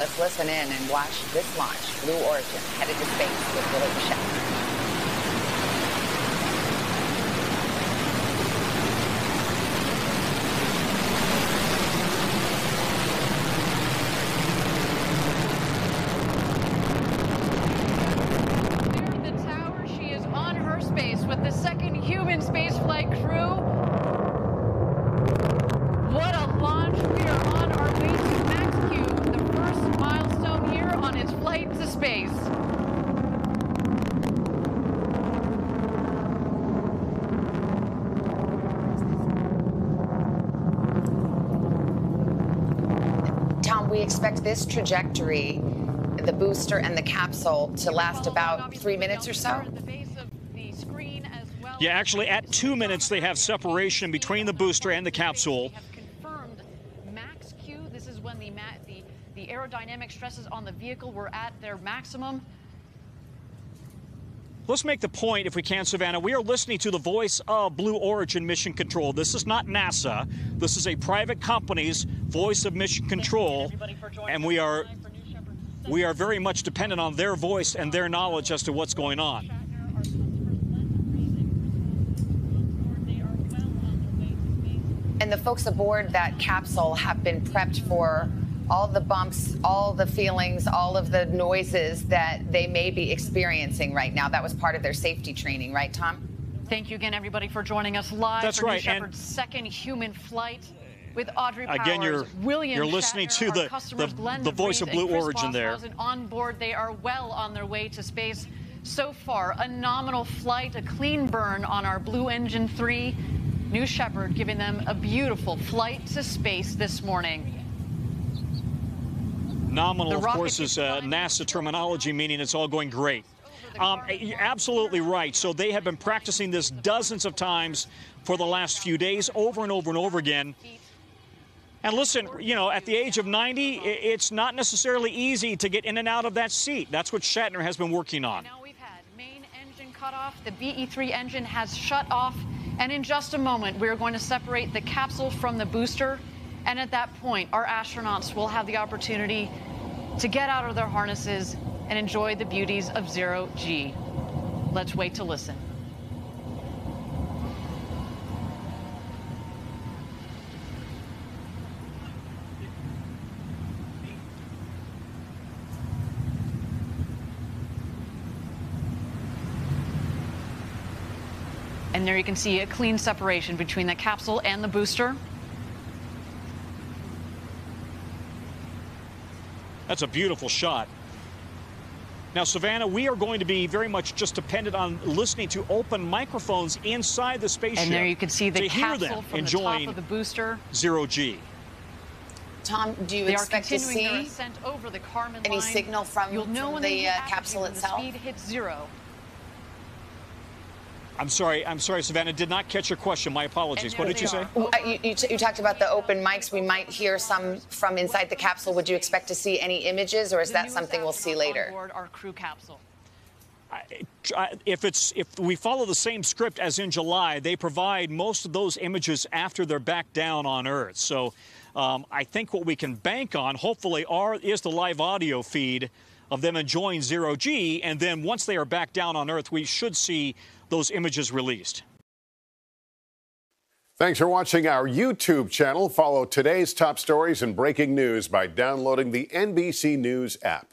Let's listen in and watch this launch, Blue Origin, headed to space with William Shatner. There in the tower, she is on her space with the second human spaceflight crew. What a launch! We are on our way to Max Q, the first milestone here on its flight to space. Tom, we expect this trajectory, the booster and the capsule, to last oh, about three minutes or so. At the base of the screen as well Yeah, actually, at two minutes, they have separation between the booster and the capsule. We have confirmed max Q. This is when the, ma- the the aerodynamic stresses on the vehicle were at their maximum. Let's make the point, if we can, Savannah. We are listening to the voice of Blue Origin Mission Control. This is not NASA. This is a private company's voice of mission control, and we are we are very much dependent on their voice and their knowledge as to what's going on. And the folks aboard that capsule have been prepped for all the bumps, all the feelings, all of the noises that they may be experiencing right now. That was part of their safety training, right, Tom? Thank you again, everybody, for joining us live That's for right, New and- Shepard's second human flight with Audrey Powers, Again, you're- William you're listening Shatner, to the- the- Glen the voice of Blue and Chris Origin there. Boswell, On board, they are well on their way to space. So far, a nominal flight, a clean burn on our Blue Engine 3. New Shepard giving them a beautiful flight to space this morning. Nominal, of course, is is uh, NASA terminology, meaning it's all going great. Um, absolutely right. So they have been practicing this dozens of times for the last few days, over and over and over again. And listen, you know, at the age of 90, it's not necessarily easy to get in and out of that seat. That's what Shatner has been working on. Now we've had main engine cut off. The BE3 engine has shut off. And in just a moment, we're going to separate the capsule from the booster. And at that point, our astronauts will have the opportunity to get out of their harnesses and enjoy the beauties of zero G. Let's wait to listen. And there you can see a clean separation between the capsule and the booster. That's a beautiful shot. Now, Savannah, we are going to be very much just dependent on listening to open microphones inside the spaceship. And there you can see the to hear capsule them from the top of the booster. zero G. Tom, do you They expect to see over the any line. signal from- You'll know from when the, they hit uh, altitude capsule when itself? The speed hits zero. I'm sorry, I'm sorry, Savannah, did not catch your question. My apologies. What did you say? are. Uh, you, you, t- you talked about the open mics. We might hear some from inside the capsule. Would you expect to see any images, or is The that something we'll see later? On board our crew capsule. I- If it's if we follow the same script as in July, they provide most of those images after they're back down on Earth. So um, I think what we can bank on, hopefully, are is the live audio feed of them enjoying zero G, and then once they are back down on Earth, we should see those images released. Thanks for watching our YouTube channel. Follow today's top stories and breaking news by downloading the NBC News app.